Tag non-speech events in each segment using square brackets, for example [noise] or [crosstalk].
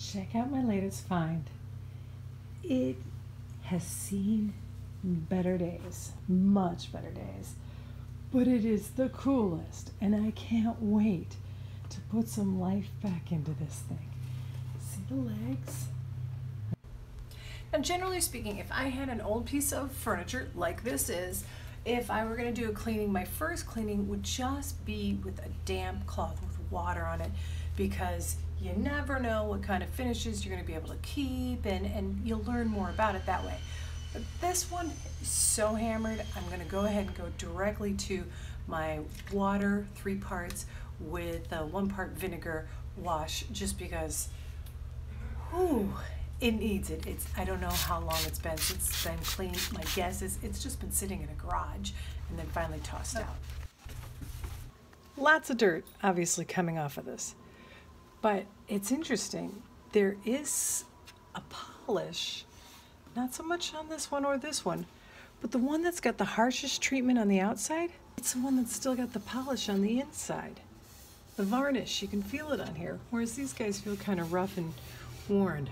check out my latest find. It has seen better days, much better days, but it is the coolest, and I can't wait to put some life back into this thing. See the legs? Now, generally speaking, if I had an old piece of furniture like this is, if I were going to do a cleaning, my first cleaning would just be with a damp cloth with water on it because you never know what kind of finishes you're going to be able to keep and, and you'll learn more about it that way. But this one is so hammered, I'm going to go ahead and go directly to my water, three parts, with a one part vinegar wash just because, whew, it needs it. It's I don't know how long it's been since it's been cleaned. My guess is it's just been sitting in a garage and then finally tossed oh. out. Lots of dirt obviously coming off of this. But it's interesting. There is a polish, not so much on this one or this one, but the one that's got the harshest treatment on the outside, it's the one that's still got the polish on the inside. The varnish, you can feel it on here, whereas these guys feel kind of rough and worn.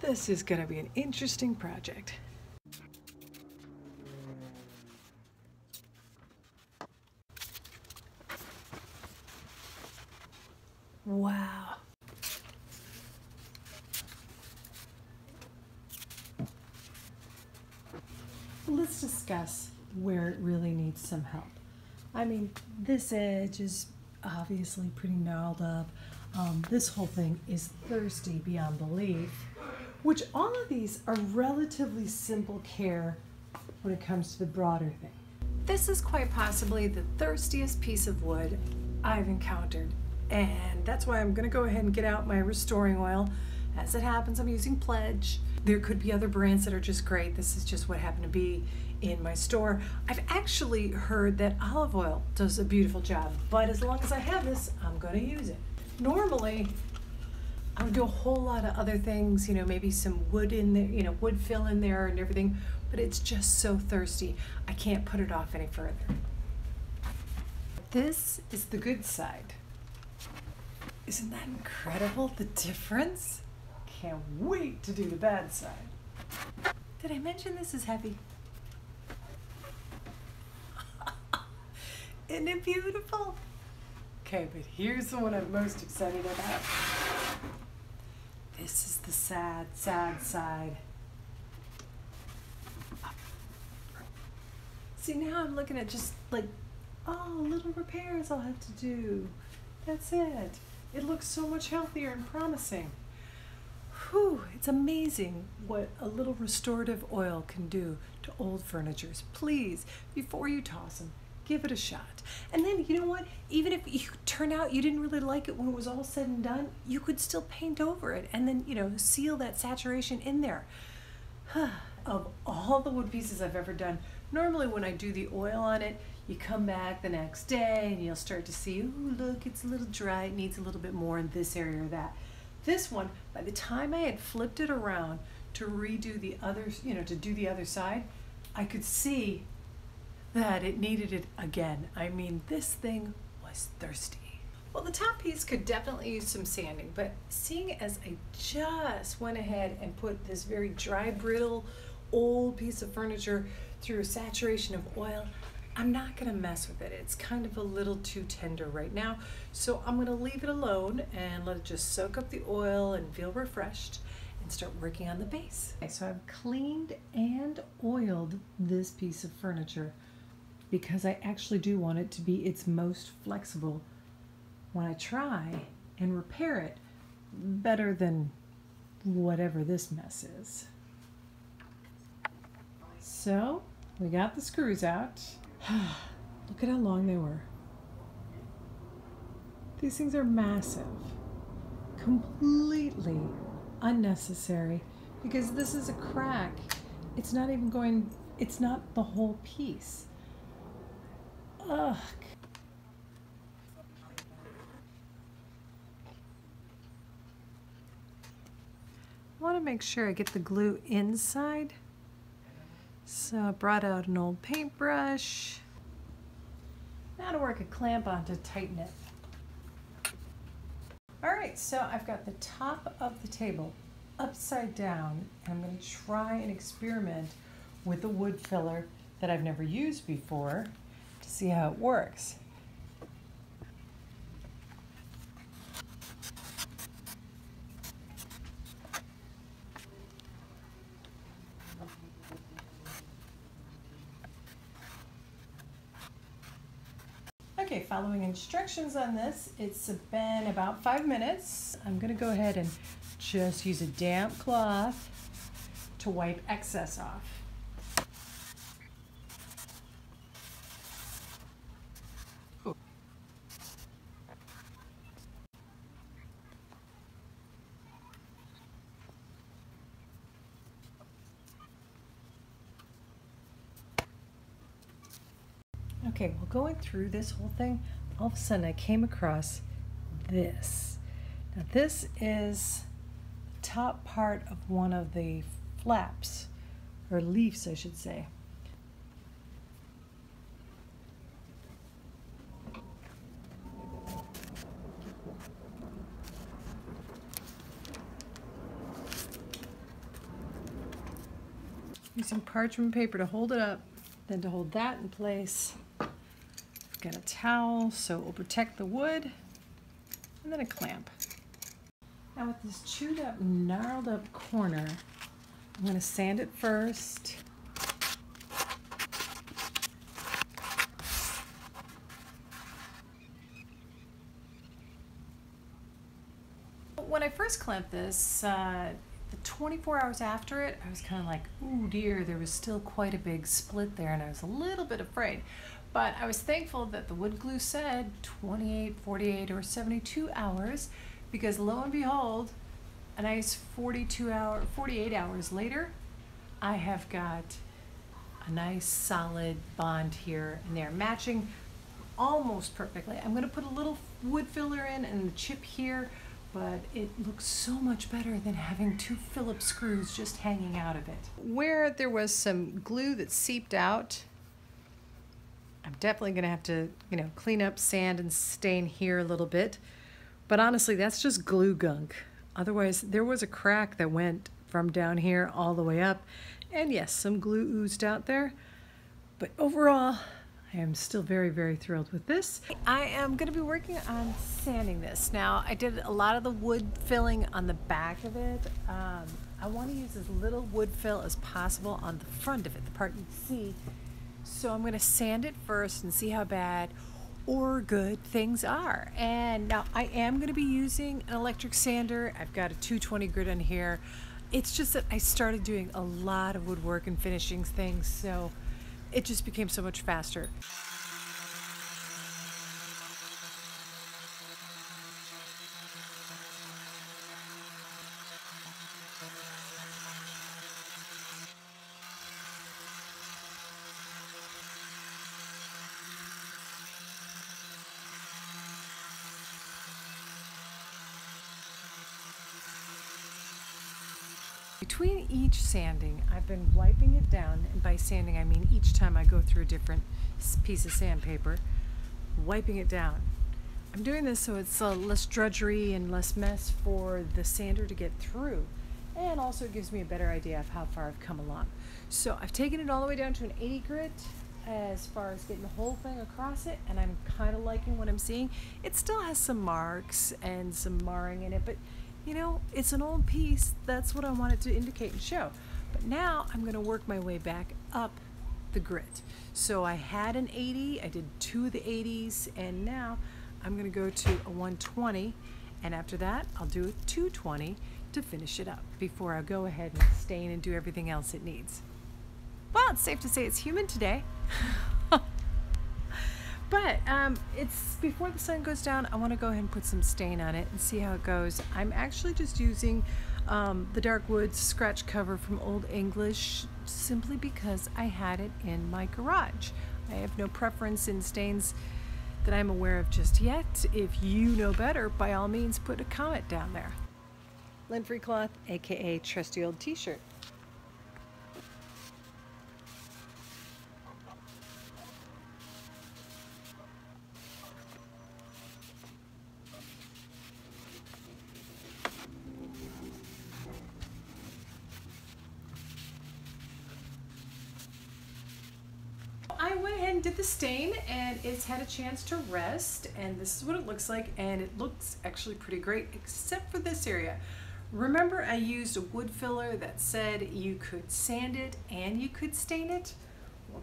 This is going to be an interesting project. Wow. Let's discuss where it really needs some help. I mean, this edge is obviously pretty gnarled up. Um, this whole thing is thirsty beyond belief, which all of these are relatively simple care when it comes to the broader thing. This is quite possibly the thirstiest piece of wood I've encountered, and that's why I'm to go ahead and get out my restoring oil. As it happens, I'm using Pledge. There could be other brands that are just great. This is just what happened to be in my store. I've actually heard that olive oil does a beautiful job, but as long as I have this, I'm to use it. Normally, I would do a whole lot of other things, you know, maybe some wood in there, you know, wood fill in there and everything, but it's just so thirsty. I can't put it off any further. This is the good side. Isn't that incredible, the difference? Can't wait to do the bad side. Did I mention this is heavy? [laughs] Isn't it beautiful? Okay, but here's the one I'm most excited about. This is the sad, sad side. See, now I'm looking at just like, oh, little repairs I'll have to do. That's it. It looks so much healthier and promising. Whew, it's amazing what a little restorative oil can do to old furnitures. Please, before you toss them, give it a shot. And then, you know what? Even if you turn out you didn't really like it when it was all said and done, you could still paint over it and then, you know, seal that saturation in there. [sighs] of all the wood pieces I've ever done, normally when I do the oil on it, you come back the next day and you'll start to see, oh, look, it's a little dry, it needs a little bit more in this area or that. This one, by the time I had flipped it around to redo the other, you know, to do the other side, I could see that it needed it again. I mean, this thing was thirsty. Well, the top piece could definitely use some sanding, but seeing as I just went ahead and put this very dry, brittle, old piece of furniture through saturation of oil, I'm not gonna mess with it. It's kind of a little too tender right now. So I'm gonna leave it alone and let it just soak up the oil and feel refreshed and start working on the base. Okay, so I've cleaned and oiled this piece of furniture because I actually do want it to be its most flexible when I try and repair it better than whatever this mess is. So we got the screws out. [sighs] Look at how long they were. These things are massive, completely unnecessary because this is a crack. It's not even going, it's not the whole piece. Ugh. I want to make sure I get the glue inside. So I uh, brought out an old paintbrush. Now to work a clamp on to tighten it. All right, so I've got the top of the table upside down, and I'm going to try and experiment with a wood filler that I've never used before to see how it works. Okay, following instructions on this, it's been about five minutes. I'm gonna go ahead and just use a damp cloth to wipe excess off. Okay, well, going through this whole thing, all of a sudden I came across this. Now, this is the top part of one of the flaps, or leaves, I should say. Using parchment paper to hold it up, then to hold that in place. Got a towel so it will protect the wood, and then a clamp. Now with this chewed up, gnarled up corner, I'm gonna sand it first. When I first clamped this, uh, the 24 hours after it, I was kind of like, ooh dear, there was still quite a big split there, and I was a little bit afraid. But I was thankful that the wood glue said 28, 48, or 72 hours because lo and behold, a nice 42 hour, 48 hours later, I have got a nice solid bond here and there, matching almost perfectly. I'm gonna put a little wood filler in and the chip here, but it looks so much better than having two Phillips screws just hanging out of it. Where there was some glue that seeped out, I'm definitely going to have to, you know, clean up sand and stain here a little bit. But honestly, that's just glue gunk. Otherwise, there was a crack that went from down here all the way up. And yes, some glue oozed out there. But overall, I am still very, very thrilled with this. I am going to be working on sanding this. Now, I did a lot of the wood filling on the back of it. Um, I want to use as little wood fill as possible on the front of it, the part you see so I'm going to sand it first and see how bad or good things are. And now I am going to be using an electric sander. I've got a 220 grit on here. It's just that I started doing a lot of woodwork and finishing things, so it just became so much faster. Between each sanding, I've been wiping it down, and by sanding I mean each time I go through a different piece of sandpaper, wiping it down. I'm doing this so it's uh, less drudgery and less mess for the sander to get through, and also it gives me a better idea of how far I've come along. So I've taken it all the way down to an 80 grit as far as getting the whole thing across it, and I'm kind of liking what I'm seeing. It still has some marks and some marring in it, but you know, it's an old piece. That's what I wanted to indicate and show. But now I'm going to work my way back up the grit. So I had an 80, I did two of the 80s, and now I'm going to go to a 120. And after that, I'll do a 220 to finish it up before I go ahead and stain and do everything else it needs. Well, it's safe to say it's humid today. But um, it's before the sun goes down. I want to go ahead and put some stain on it and see how it goes. I'm actually just using um, the Dark Woods scratch cover from Old English simply because I had it in my garage. I have no preference in stains that I'm aware of just yet. If you know better, by all means, put a comment down there. Lint Free Cloth, aka Trusty Old T-shirt. went ahead and did the stain and it's had a chance to rest and this is what it looks like and it looks actually pretty great except for this area. Remember I used a wood filler that said you could sand it and you could stain it?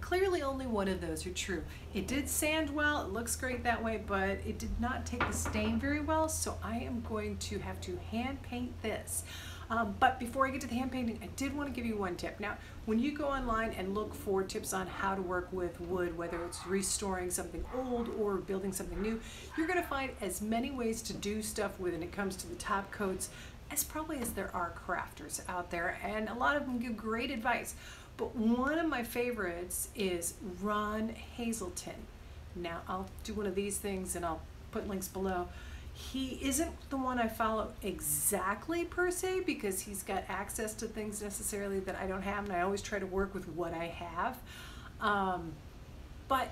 Clearly only one of those are true. It did sand well, it looks great that way, but it did not take the stain very well, so I am going to have to hand paint this. Um, but before I get to the hand painting, I did want to give you one tip. Now, when you go online and look for tips on how to work with wood, whether it's restoring something old or building something new, you're going to find as many ways to do stuff with when it comes to the top coats as probably as there are crafters out there, and a lot of them give great advice. But one of my favorites is Ron Hazelton. Now, I'll do one of these things and I'll put links below he isn't the one I follow exactly per se because he's got access to things necessarily that I don't have, and I always try to work with what I have. Um, but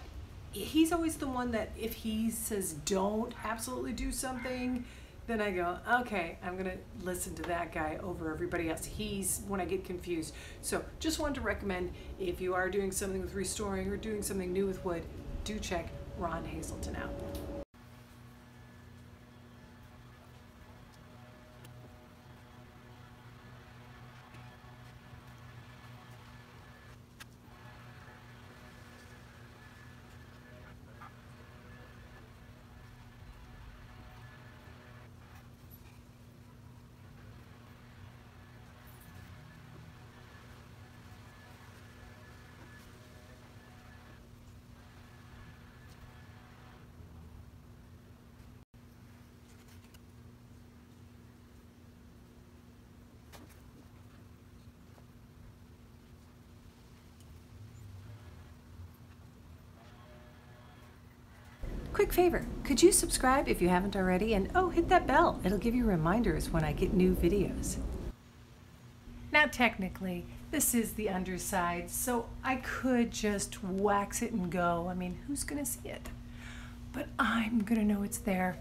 he's always the one that if he says don't absolutely do something, then I go, okay, I'm gonna listen to that guy over everybody else. He's when I get confused. So just wanted to recommend if you are doing something with restoring or doing something new with wood, do check Ron Hazelton out. Quick favor, could you subscribe if you haven't already? And oh, hit that bell. It'll give you reminders when I get new videos. Now, technically, this is the underside, so I could just wax it and go. I mean, who's gonna see it? But I'm gonna know it's there.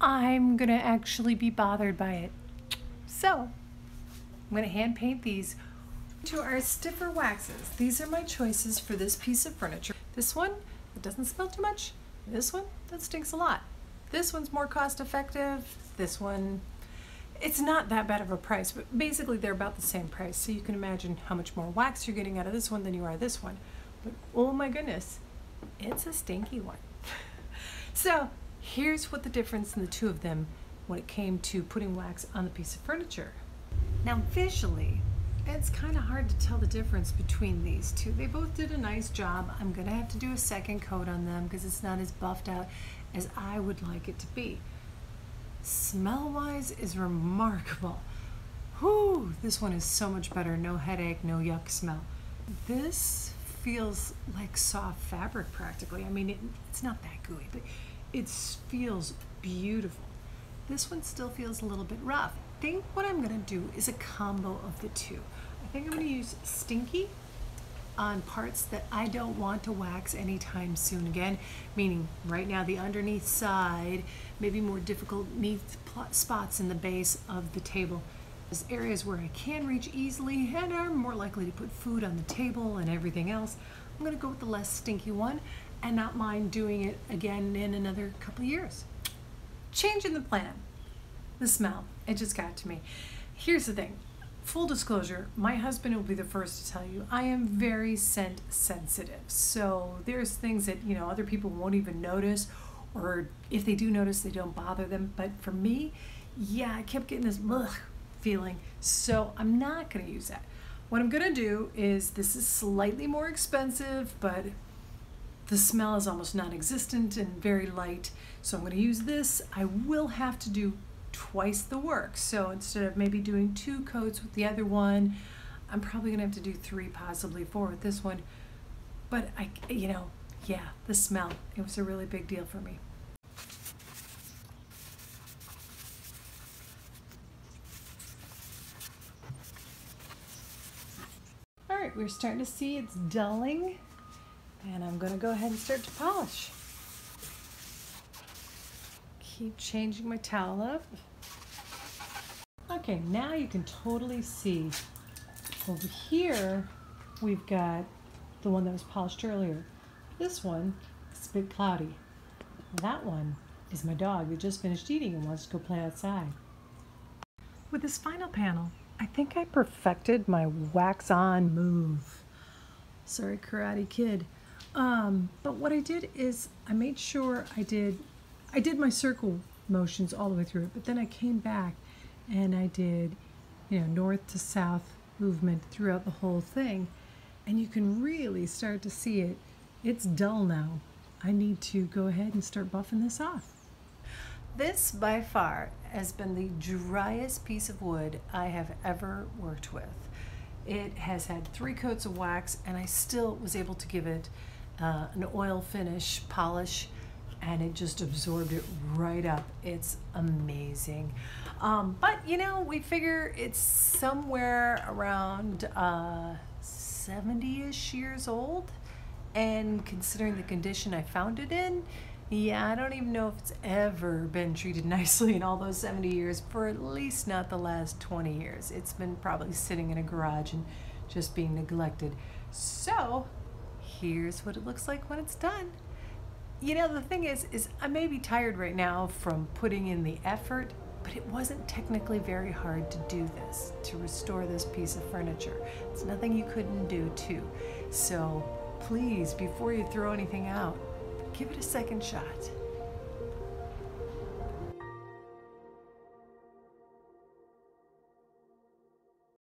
I'm gonna actually be bothered by it. So, I'm gonna hand paint these to our stiffer waxes. These are my choices for this piece of furniture. This one, it doesn't smell too much. This one, that stinks a lot. This one's more cost effective. This one, it's not that bad of a price, but basically they're about the same price. So you can imagine how much more wax you're getting out of this one than you are this one. But oh my goodness, it's a stinky one. [laughs] so here's what the difference in the two of them when it came to putting wax on the piece of furniture. Now visually, it's kind of hard to tell the difference between these two. They both did a nice job. I'm going to have to do a second coat on them because it's not as buffed out as I would like it to be. Smell-wise is remarkable. Whew, this one is so much better. No headache, no yuck smell. This feels like soft fabric practically. I mean, it, it's not that gooey, but it feels beautiful. This one still feels a little bit rough. I think what I'm gonna do is a combo of the two. I think I'm going to use Stinky on parts that I don't want to wax anytime soon again, meaning right now the underneath side, maybe more difficult spots in the base of the table. As areas where I can reach easily and are more likely to put food on the table and everything else. I'm going to go with the less stinky one and not mind doing it again in another couple years. Changing the plan. The smell, it just got to me. Here's the thing, full disclosure, my husband will be the first to tell you I am very scent sensitive. So there's things that, you know, other people won't even notice or if they do notice, they don't bother them. But for me, yeah, I kept getting this ugh feeling. So I'm not going to use that. What I'm going to do is this is slightly more expensive, but the smell is almost non-existent and very light. So I'm going to use this. I will have to do twice the work. So instead of maybe doing two coats with the other one, I'm probably gonna have to do three, possibly four with this one. But I, you know, yeah, the smell, it was a really big deal for me. All right, we're starting to see it's dulling and I'm gonna go ahead and start to polish keep changing my towel up. Okay, now you can totally see over here we've got the one that was polished earlier. This one is a bit cloudy. That one is my dog that just finished eating and wants to go play outside. With this final panel, I think I perfected my wax on move. Sorry, Karate Kid. Um, but what I did is I made sure I did I did my circle motions all the way through it, but then I came back and I did, you know, north to south movement throughout the whole thing. And you can really start to see it. It's dull now. I need to go ahead and start buffing this off. This, by far, has been the driest piece of wood I have ever worked with. It has had three coats of wax, and I still was able to give it uh, an oil finish polish, and it just absorbed it right up. It's amazing. Um, but you know, we figure it's somewhere around 70 uh, ish years old, and considering the condition I found it in, yeah, I don't even know if it's ever been treated [laughs] nicely in all those 70 years, for at least not the last 20 years. It's been probably sitting in a garage and just being neglected. So, here's what it looks like when it's done. You know, the thing is, is I may be tired right now from putting in the effort, but it wasn't technically very hard to do this, to restore this piece of furniture. It's nothing you couldn't do too. So please, before you throw anything out, give it a second shot.